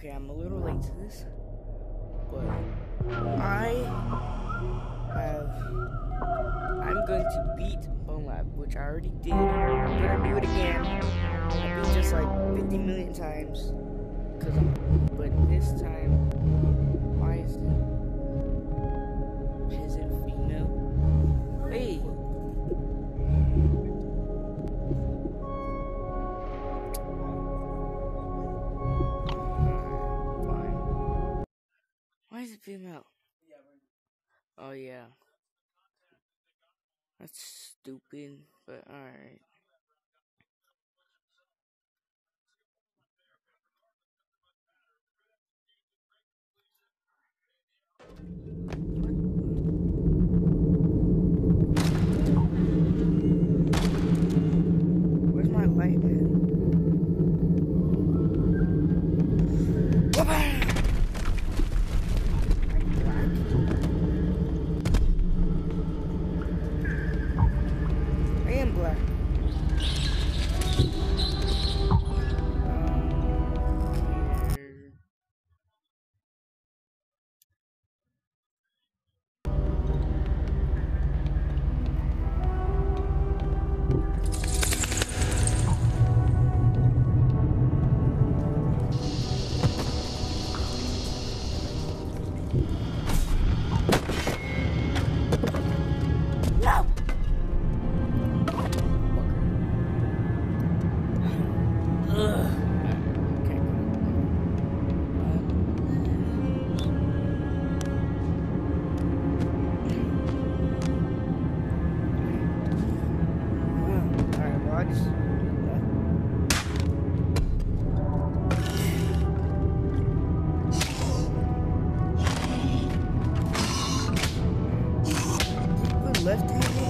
Okay, I'm a little late to this, but I have. I'm going to beat BONELAB, which I already did. I'm gonna do it again. I beat just like 50 million times. Cause, but this time, Female? Oh yeah. That's stupid, but alright. Black. Um, left